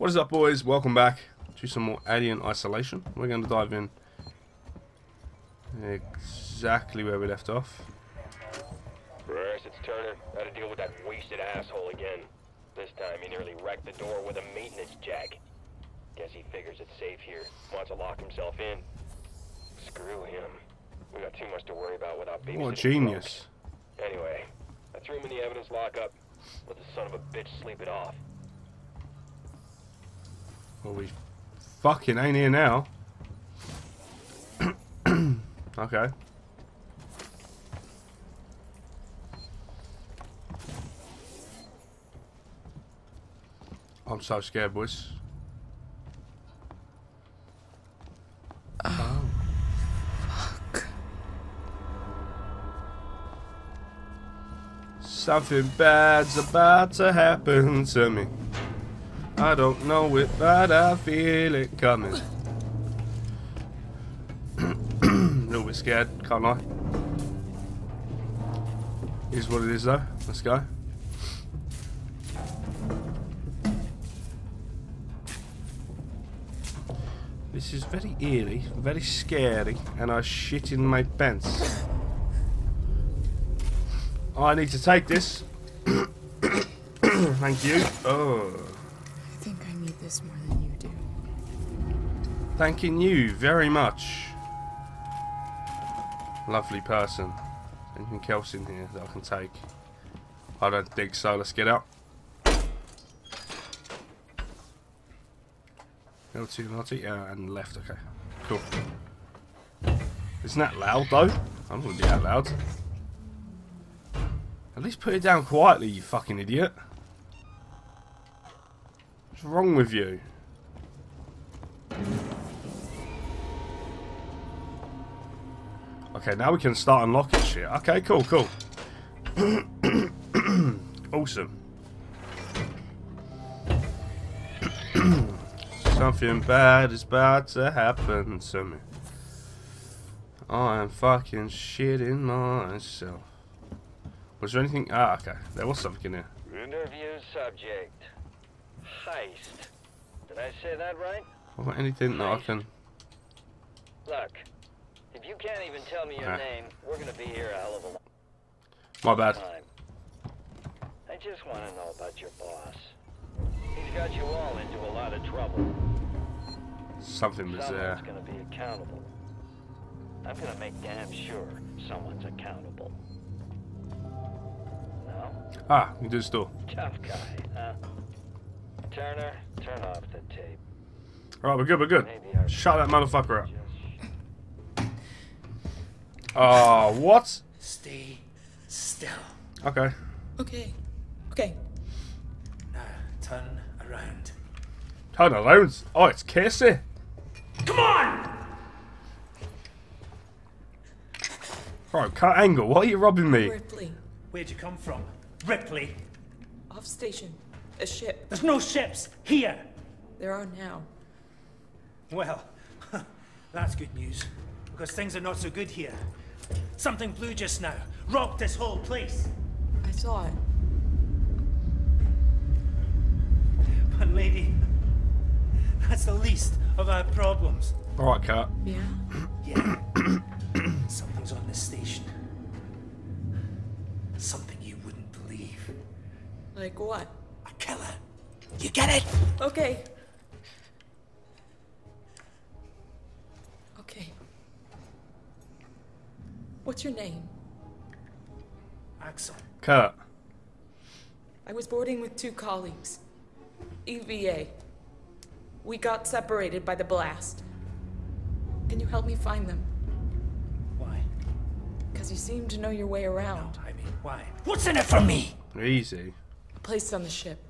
What is up, boys? Welcome back to some more Alien Isolation. We're going to dive in exactly where we left off. Bruce, it's Turner. Got to deal with that wasted asshole again. This time he nearly wrecked the door with a maintenance jack. Guess he figures it's safe here. Wants to lock himself in. Screw him. We got too much to worry about without babysitting. What a genius. folks. Anyway, I threw him in the evidence lockup. Let the son of a bitch sleep it off. Well, we fucking ain't here now. okay. I'm so scared, boys. Oh. Fuck. Something bad's about to happen to me. I don't know it, but I feel it coming. A little bit scared, can't lie. Is what it is though. Let's go. This is very eerie, very scary, and I shit in my pants. I need to take this. Thank you. Oh. I think I need this more than you do. Thanking you very much. Lovely person. Anything else in here that I can take? I don't think so. Let's get out. L2, L2, yeah, and left. Okay, cool. Isn't that loud though? I'm gonna be that loud. At least put it down quietly, you fucking idiot. What's wrong with you? Okay, now we can start unlocking shit. Okay, cool, cool. awesome. Something bad is about to happen to me. I am fucking shitting myself. Was there anything? Ah, okay. There was something in there. Interview subject. Heist. Did I say that right? What anything that I can? Look, if you can't even tell me your Okay. name, we're gonna be here a hell of a long My bad. time. I just want to know about your boss. He's got you all into a lot of trouble. Something was there. Someone's gonna be accountable. I'm gonna make damn sure someone's accountable. No? Ah, you do store. Tough guy, huh? Turner, turn off the tape. Alright, we're good, we're good. Maybe our Shut that motherfucker up. just- Oh, what? Stay still. Okay. Okay. Okay. Now turn around. Turn around. Oh, it's Casey. Come on! Bro, Kurt Angle. Why are you robbing me? Ripley. Where'd you come from? Ripley. Off station. A ship. There's no ships here. There are now. Well, that's good news. Because things are not so good here. Something blew just now. Rocked this whole place. I saw it. But lady, that's the least of our problems. Alright, cut. Yeah. Yeah. Something's on this station. Something you wouldn't believe. Like what? A killer. You get it? Okay. Okay. What's your name? Axel. Cut. I was boarding with two colleagues. EVA. We got separated by the blast. Can you help me find them? Why? Because you seem to know your way around. I mean, why? What's in it for me? Easy. A place on the ship.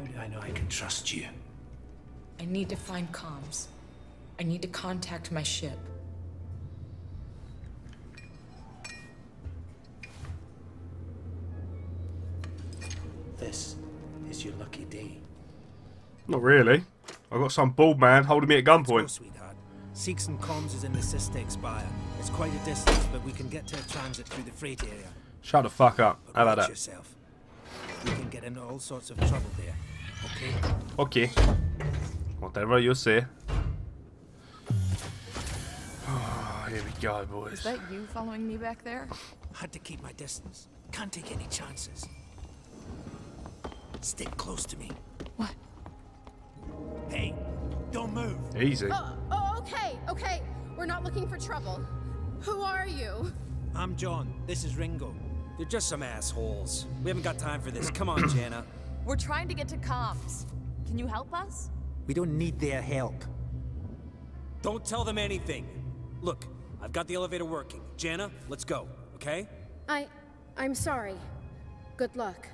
How do I know I can trust you? I need to find comms. I need to contact my ship. This is your lucky day. Not really. I've got some bald man holding me at Go, gunpoint. sweetheart. Seegson comms is in the SysTech Spire. It's quite a distance, but we can get to a transit through the freight area. Shut the fuck up. But How about watch that? yourself. we can get into all sorts of trouble there. Okay? Okay. Whatever you say. Oh, here we go, boys. Is that you following me back there? I had to keep my distance. Can't take any chances. Stick close to me. What? Hey, don't move. Easy. Oh, oh, okay, okay. We're not looking for trouble. Who are you? I'm John. This is Ringo. They're just some assholes. We haven't got time for this. Come on, Jana. We're trying to get to comms. Can you help us? We don't need their help. Don't tell them anything. Look, I've got the elevator working. Jana, let's go, okay? I. I'm sorry. Good luck.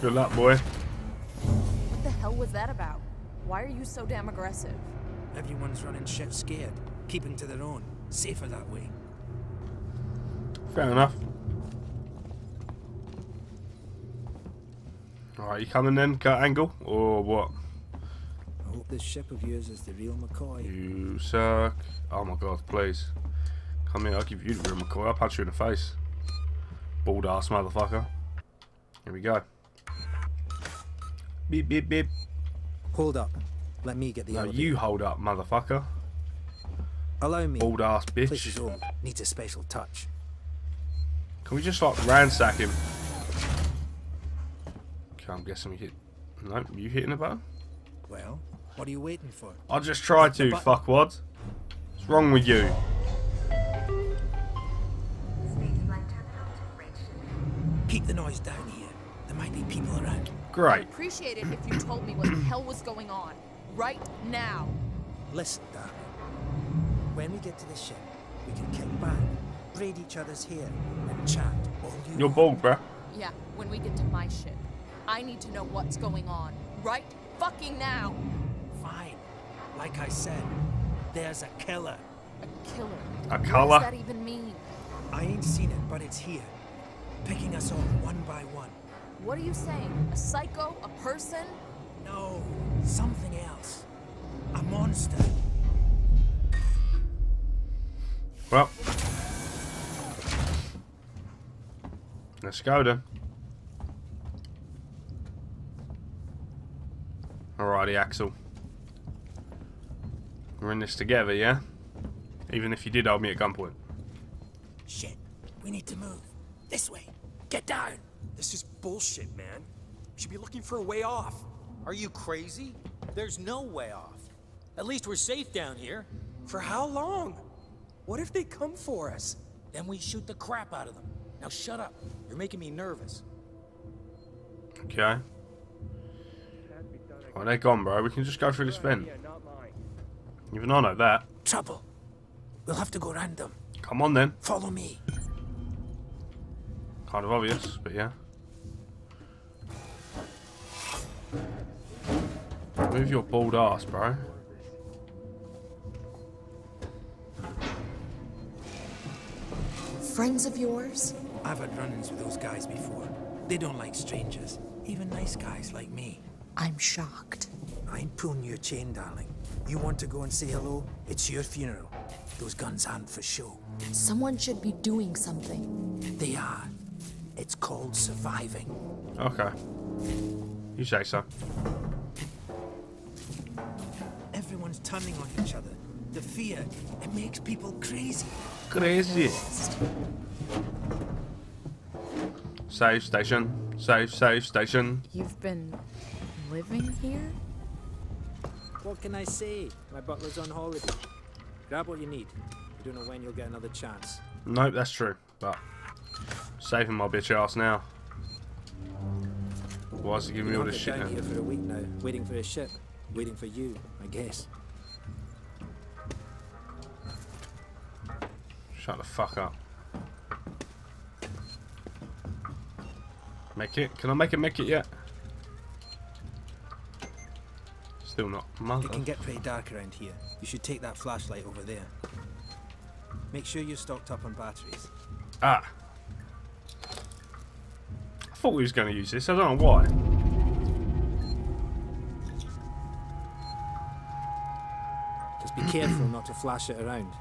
Good luck, boy. What the hell was that about? Why are you so damn aggressive? Everyone's running shit scared, keeping to their own. Safer that way. Fair enough. Alright, you coming then, Kurt Angle? Or what? I hope this ship of yours is the real McCoy. You suck. Oh my god, please. Come here, I'll give you the real McCoy. I'll punch you in the face. Bald ass motherfucker. Here we go. Beep, beep, beep. Hold up. Let me get the No, elevator. you hold up, motherfucker. Allow me. Bald ass Place bitch. is old. Needs a special touch. Can we just like ransack him? Okay, I'm guessing we hit. No, you hitting the button? Well, what are you waiting for? I just tried to, button. fuckwad. What's wrong with you? Keep the noise down here. There might be people around. I'd Great. appreciate it if you told me what the hell was going on. Right now. Listen, darling. When we get to the ship, we can kick back, braid each other's hair, and chat all you You're want. bald, bruh. Yeah, when we get to my ship. I need to know what's going on. Right fucking now. Fine. Like I said, there's a killer. A killer. A killer? What does that even mean? I ain't seen it, but it's here. Picking us off one by one. What are you saying? A psycho? A person? No, something else. A monster. Well. Let's go then. Alrighty, Axel. We're in this together, yeah? Even if you did hold me at gunpoint. Shit. We need to move. This way. Get down. This is bullshit, man. We should be looking for a way off. Are you crazy? There's no way off. At least we're safe down here. For how long? What if they come for us? Then we shoot the crap out of them. Now shut up. You're making me nervous. Okay. Well, they're gone, bro. We can just go through this vent. Even I know that. Trouble. We'll have to go round them. Come on then. Follow me. Kind of obvious, but yeah. Move your bald ass, bro. Friends of yours? I've had run-ins with those guys before. They don't like strangers. Even nice guys like me. I'm shocked. I ain't pulling your chain, darling. You want to go and say hello? It's your funeral. Those guns aren't for show. Someone should be doing something. They are. It's called surviving. Okay. You say so. Everyone's turning on each other. The fear, it makes people crazy. Crazy. Save station. safe, safe station. You've been living here? What can I say? My butler's on holiday. Grab what you need. You don't know when you'll get another chance. Nope, that's true. But saving my bitch ass now. Why is he giving me all this shit down now? here for a week now, waiting for a ship. Waiting for you, I guess. Shut the fuck up. Make it? Can I make it make it yet? Still not. Mother. It can get pretty dark around here. You should take that flashlight over there. Make sure you're stocked up on batteries. Ah. I thought we was going to use this. I don't know why. Just be careful not to flash it around.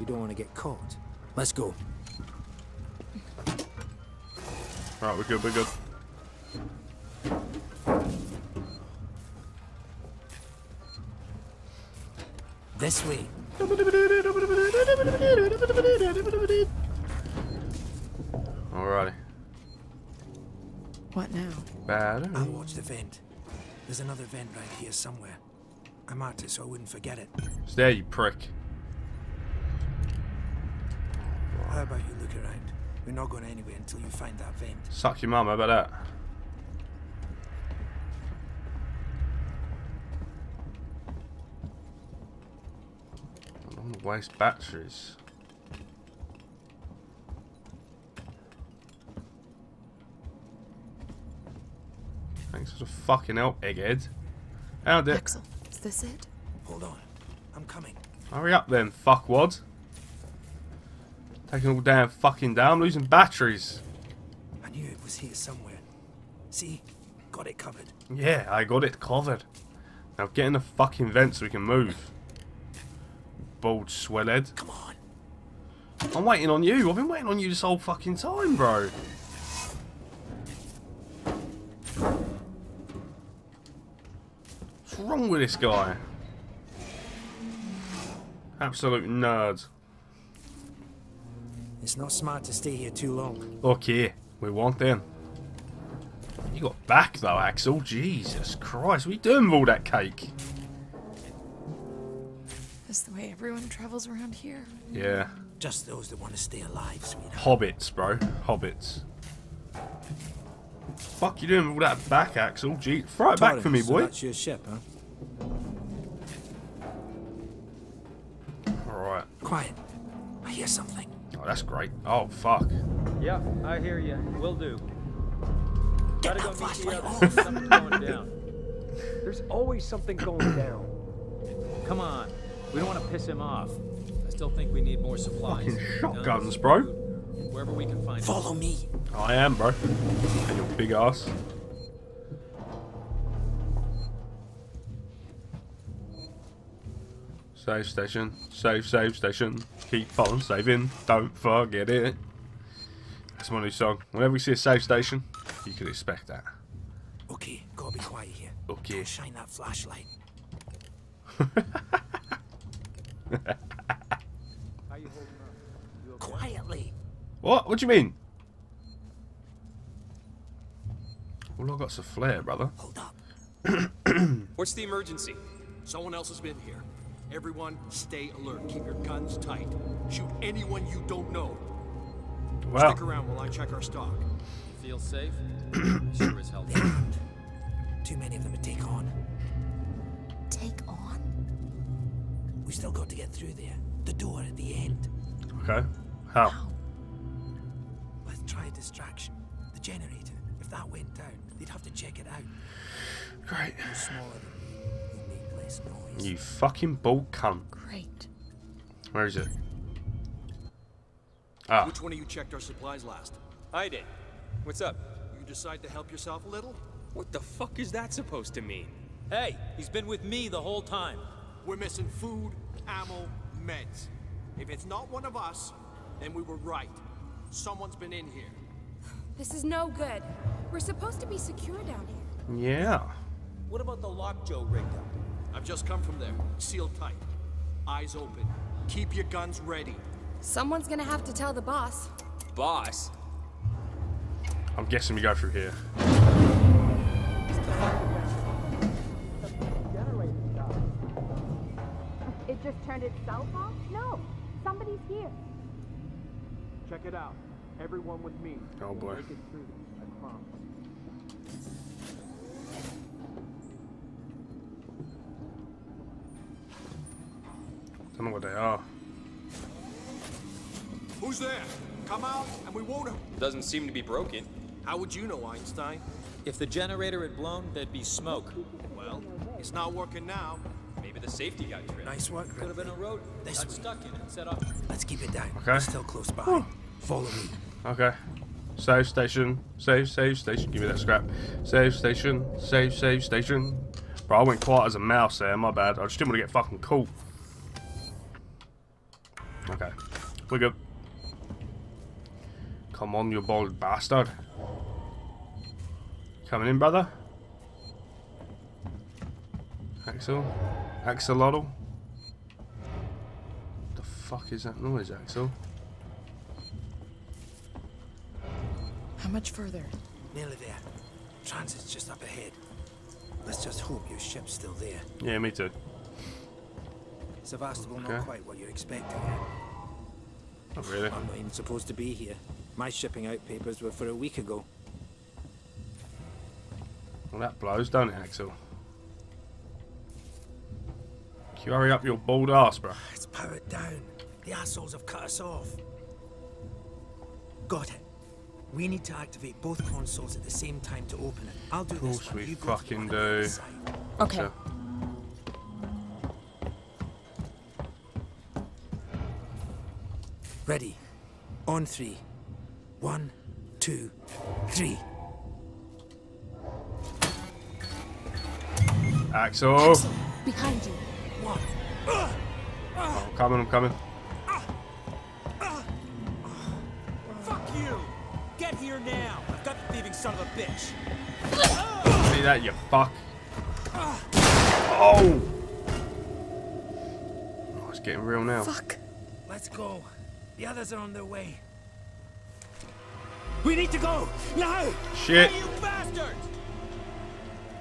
We don't want to get caught. Let's go. Right, we're good, we're good. This way. Alrighty. What now? Bad. I'll watch the vent. There's another vent right here somewhere. I marked it so I wouldn't forget it. Stay, you prick. How about you look around? We're not going anywhere until you find that vent. Suck your mum, how about that? I don't want to waste batteries. Thanks for the fucking help, egghead. How'd it? Axel, is this it? Hold on. I'm coming. Hurry up then, fuckwad. Taking all damn fucking down, I'm losing batteries. I knew it was here somewhere. See? Got it covered. Yeah, I got it covered. Now get in the fucking vent so we can move. Bald swellhead. Come on. I'm waiting on you. I've been waiting on you this whole fucking time, bro. What's wrong with this guy? Absolute nerd. It's not smart to stay here too long. Okay, we want them. You got back though, Axel. Jesus Christ, we're doing with all that cake? That's the way everyone travels around here. Yeah, Just those that want to stay alive, sweetheart. hobbits, bro. Hobbits. Fuck you doing with all that back, Axel? Gee, throw it back for me, So boy. that's your ship, huh? Alright. Quiet. I hear something. Oh, that's great. Oh, fuck. Yeah, I hear you. Will do. Get Gotta go meet the flashlight others. Something's going down. There's always something going down. Come on. We don't want to piss him off. I still think we need more supplies. Fucking Guns, shotguns, bro. Wherever we can find it. Follow me. I am, bro. And your big ass. Save station. Save, save station. Keep on saving. Don't forget it. That's my new song. Whenever we see a save station, you can expect that. Okay, gotta be quiet here. Okay. Don't shine that flashlight. How you holding up? You okay? Quietly. What? What do you mean? All I got's a flare, brother. Hold up. What's the emergency? Someone else has been here. Everyone, stay alert. Keep your guns tight. Shoot anyone you don't know. Wow. Stick around while I check our stock. Feel safe? sure as hell. Too many of them to take on. Take on? We still got to get through there. The door at the end. Okay. How? Let's try a distraction. The generator. If that went down, they'd have to check it out. Great. You're smaller than me. You'll make less noise. You fucking bald cunt. Great. Where is it? Ah. Which one of you checked our supplies last? I did. What's up? You decide to help yourself a little? What the fuck is that supposed to mean? Hey, he's been with me the whole time. We're missing food, ammo, meds. If it's not one of us, then we were right. Someone's been in here. This is no good. We're supposed to be secure down here. Yeah. What about the lock Joe rigged up? I've just come from there. Sealed tight. Eyes open. Keep your guns ready. Someone's gonna have to tell the boss. Boss? I'm guessing we go through here. It just turned itself off? No, somebody's here. Check it out. Everyone with me. Oh boy. Make it through this, I promise. Don't know what they are. Who's there? Come out, and we won't. Doesn't seem to be broken. How would you know, Einstein? If the generator had blown, there'd be smoke. Well, it's not working now. Maybe the safety got tripped. Nice work, Could have been a road. This Got way. stuck in it. Set off. Let's keep it down. Okay. We're still close by. Follow me. Okay. Save station. Save, save station. Give me that scrap. Save station. Save, save station. Bro, I went quiet as a mouse there. My bad. I just didn't want to get fucking caught. Okay. We're good. Come on, you bold bastard. Coming in, brother? Axel? Axolotl? The fuck is that noise, Axel? How much further? Nearly there. Transit's just up ahead. Let's just hope your ship's still there. Yeah, me too. Sevastopol Okay. not quite what you're expecting. Eh? Not really. I'm not even supposed to be here. My shipping out papers were for a week ago. Well, that blows, don't it, Axel? Can you hurry up your bald ass, bro? It's powered down. The assholes have cut us off. Got it. We need to activate both consoles at the same time to open it. I'll do Of this course one. we You go to the fucking one on the do. Okay. So- Ready. On three. One, two, three. Axel! Behind you. One. I'm coming, I'm coming. Fuck you! Get here now! I've got the thieving son of a bitch! See that, you fuck? Oh! Oh, it's getting real now. Fuck. Let's go. The others are on their way. We need to go! Now! Shit. You bastard!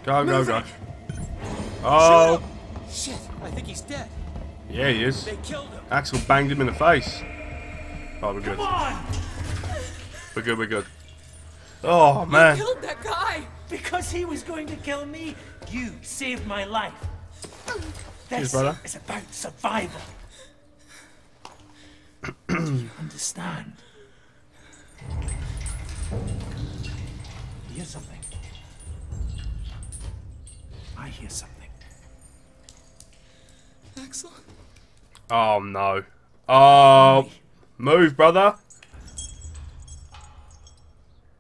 Go, go, Move go. Oh! Shit, I think he's dead. Yeah, he is. They killed him. Axel banged him in the face. Oh, we're good. Come on! We're good, we're good. Oh, man. You Killed that guy! Because he was going to kill me, you saved my life. This brother. is about survival. Do you understand? I Hear something? I hear something. Axel? Oh, no. Oh. Move, brother.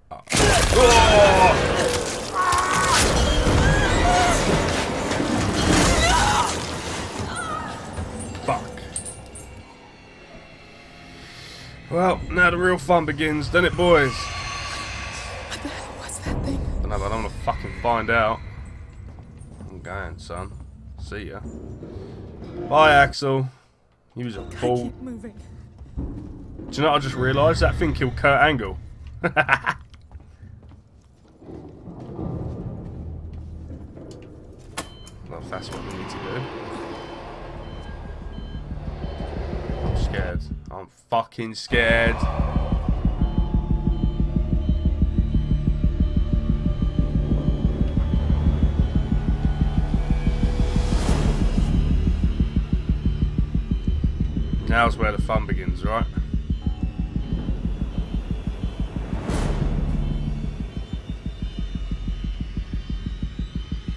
Oh. Well, now the real fun begins, doesn't it, boys? What the hell was that thing? don't know, but I don't want to fucking find out. I'm going, son. See ya. Bye, Axel. He was a I keep. Do you know what I just realised? That thing killed Kurt Angle. well, if that's what we need to do. I'm scared. I'm fucking scared. Now's where the fun begins, right?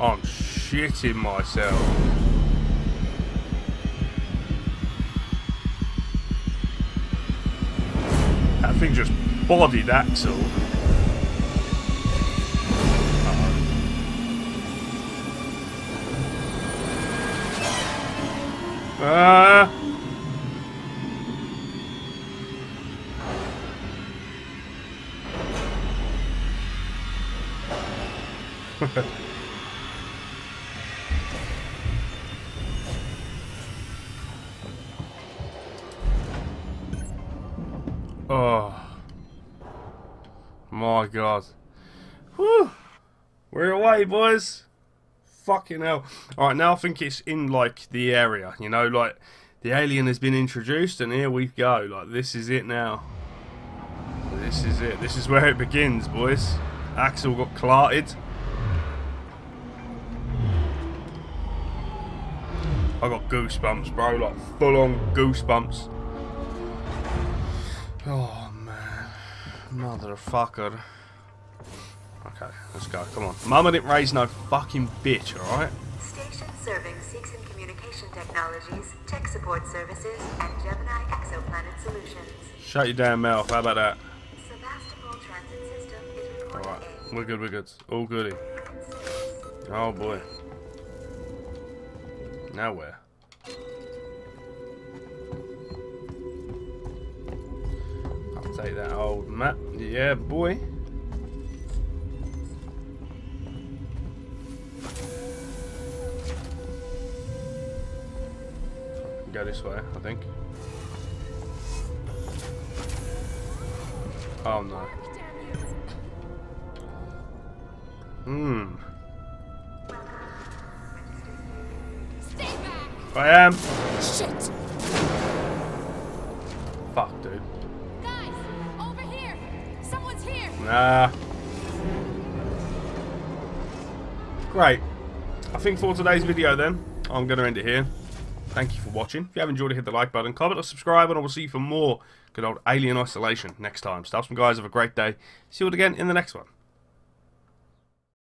I'm shitting myself. Thing just bodied Axel. Ah! oh. Oh. My god. Whew. We're away, boys. Fucking hell. Alright, now I think it's in, like, the area. You know, like, the alien has been introduced, and here we go. Like, this is it now. This is it. This is where it begins, boys. Axel got clarted. I got goosebumps, bro. Like, full-on goosebumps. Oh, man. Motherfucker. Okay, let's go. Come on. Mama didn't raise no fucking bitch, alright? Station serving Seegson Communication Technologies, Tech Support Services, and Gemini Exoplanet Solutions. Shut your damn mouth. How about that? Sevastopol Transit System is reporting Alright. We're good, we're good. All goody. Oh, boy. Now where? Take that old map. Yeah, boy. Go this way, I think. Oh no. Hmm. I am. Shit! Fuck, dude. Nah. Great. I think for today's video then, I'm going to end it here. Thank you for watching. If you have enjoyed it, hit the like button, comment or subscribe, and I will see you for more good old Alien Isolation next time. Stop some guys, have a great day. See you all again in the next one.